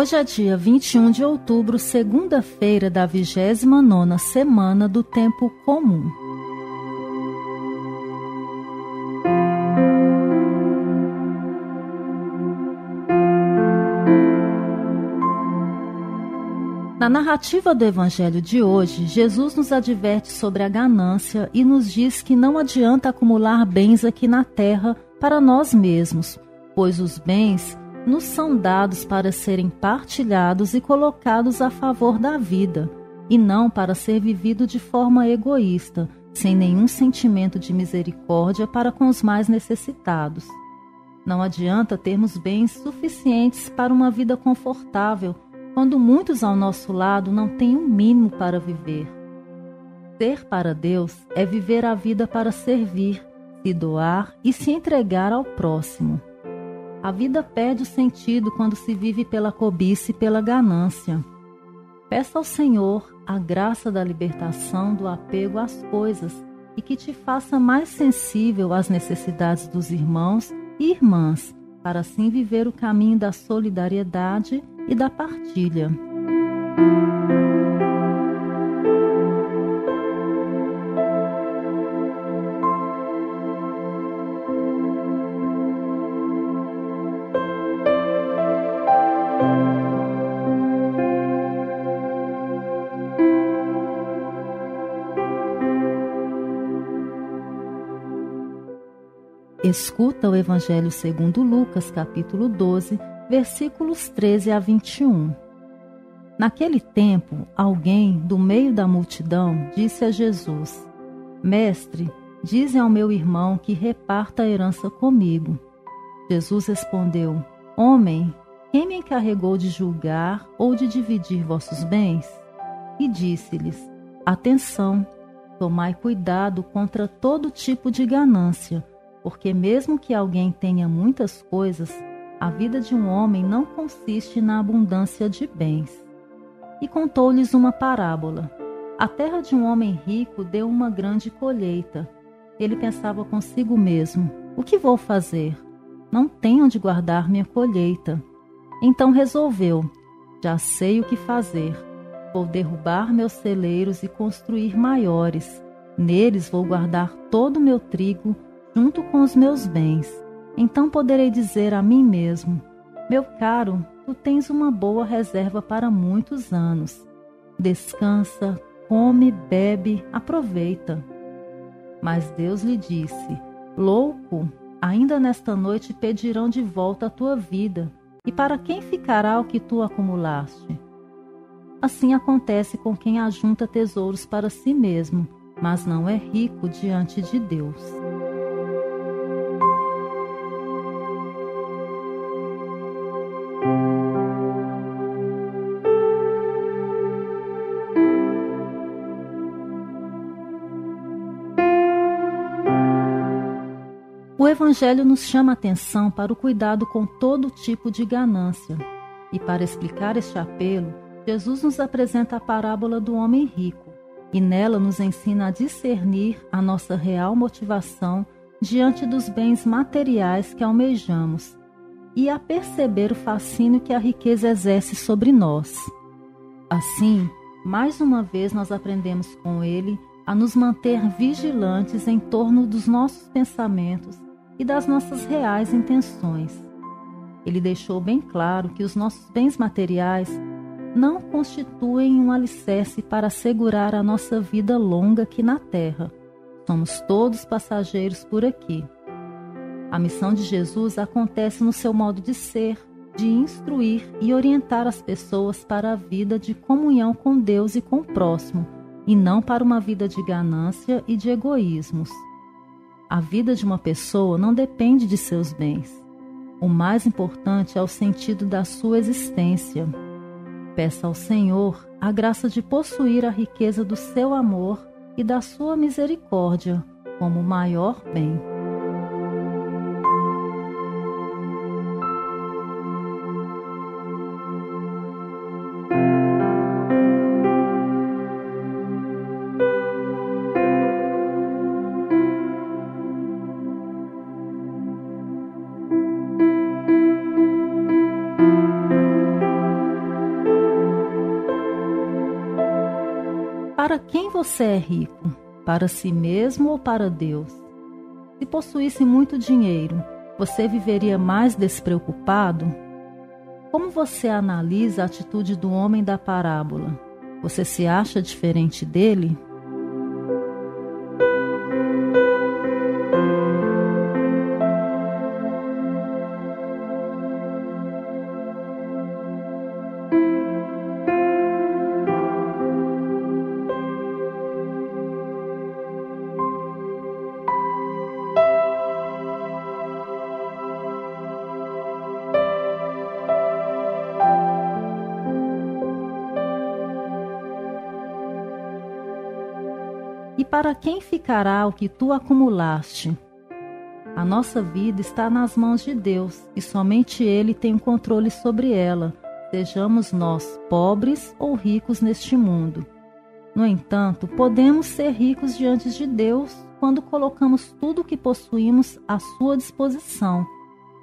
Hoje é dia 21 de outubro, segunda-feira da 29ª semana do Tempo Comum. Na narrativa do Evangelho de hoje, Jesus nos adverte sobre a ganância e nos diz que não adianta acumular bens aqui na terra para nós mesmos, pois os bens nos são dados para serem partilhados e colocados a favor da vida, e não para ser vivido de forma egoísta, sem nenhum sentimento de misericórdia para com os mais necessitados. Não adianta termos bens suficientes para uma vida confortável, quando muitos ao nosso lado não têm um mínimo para viver. Ser para Deus é viver a vida para servir, se doar e se entregar ao próximo. A vida perde o sentido quando se vive pela cobiça e pela ganância. Peça ao Senhor a graça da libertação do apego às coisas e que te faça mais sensível às necessidades dos irmãos e irmãs, para assim viver o caminho da solidariedade e da partilha. Escuta o Evangelho segundo Lucas, capítulo 12, versículos 13 a 21. Naquele tempo, alguém do meio da multidão disse a Jesus: Mestre, dizem ao meu irmão que reparta a herança comigo. Jesus respondeu: Homem, quem me encarregou de julgar ou de dividir vossos bens? E disse-lhes: Atenção, tomai cuidado contra todo tipo de ganância porque, mesmo que alguém tenha muitas coisas, a vida de um homem não consiste na abundância de bens. E contou-lhes uma parábola. A terra de um homem rico deu uma grande colheita. Ele pensava consigo mesmo: O que vou fazer? Não tenho onde guardar minha colheita. Então resolveu: Já sei o que fazer. Vou derrubar meus celeiros e construir maiores. Neles vou guardar todo o meu trigo junto com os meus bens. Então poderei dizer a mim mesmo: Meu caro, tu tens uma boa reserva para muitos anos. Descansa, come, bebe, aproveita. Mas Deus lhe disse: Louco, ainda nesta noite pedirão de volta a tua vida. E para quem ficará o que tu acumulaste? Assim acontece com quem ajunta tesouros para si mesmo, mas não é rico diante de Deus. Evangelho nos chama a atenção para o cuidado com todo tipo de ganância. E para explicar este apelo, Jesus nos apresenta a parábola do homem rico, e nela nos ensina a discernir a nossa real motivação diante dos bens materiais que almejamos e a perceber o fascínio que a riqueza exerce sobre nós. Assim, mais uma vez nós aprendemos com ele a nos manter vigilantes em torno dos nossos pensamentos e das nossas reais intenções. Ele deixou bem claro que os nossos bens materiais não constituem um alicerce para assegurar a nossa vida longa aqui na Terra. Somos todos passageiros por aqui. A missão de Jesus acontece no seu modo de ser, de instruir e orientar as pessoas para a vida de comunhão com Deus e com o próximo, e não para uma vida de ganância e de egoísmos. A vida de uma pessoa não depende de seus bens. O mais importante é o sentido da sua existência. Peça ao Senhor a graça de possuir a riqueza do seu amor e da sua misericórdia como maior bem. Para quem você é rico? Para si mesmo ou para Deus? Se possuísse muito dinheiro, você viveria mais despreocupado? Como você analisa a atitude do homem da parábola? Você se acha diferente dele? E para quem ficará o que tu acumulaste? A nossa vida está nas mãos de Deus e somente Ele tem o controle sobre ela, sejamos nós pobres ou ricos neste mundo. No entanto, podemos ser ricos diante de Deus quando colocamos tudo o que possuímos à sua disposição,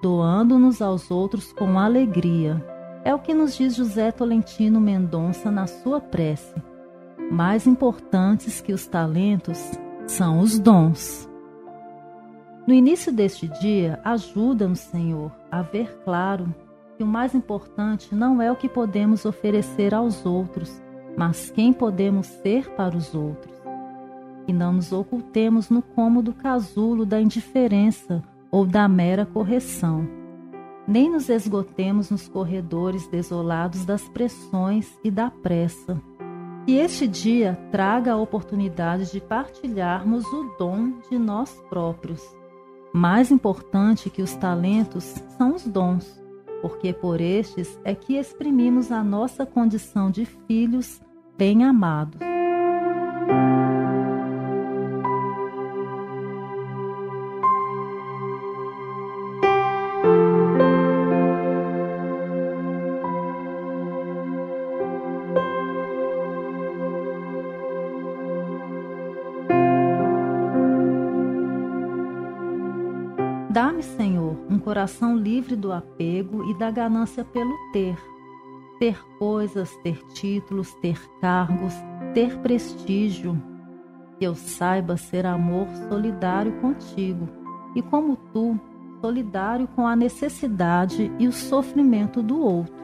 doando-nos aos outros com alegria. É o que nos diz José Tolentino Mendonça na sua prece. Mais importantes que os talentos são os dons. No início deste dia, ajuda-nos, Senhor, a ver claro que o mais importante não é o que podemos oferecer aos outros, mas quem podemos ser para os outros. E não nos ocultemos no cômodo casulo da indiferença ou da mera correção. Nem nos esgotemos nos corredores desolados das pressões e da pressa que este dia traga a oportunidade de partilharmos o dom de nós próprios. Mais importante que os talentos são os dons, porque por estes é que exprimimos a nossa condição de filhos bem coração livre do apego e da ganância pelo ter. Ter coisas, ter títulos, ter cargos, ter prestígio. Que eu saiba ser amor solidário contigo e, como tu, solidário com a necessidade e o sofrimento do outro.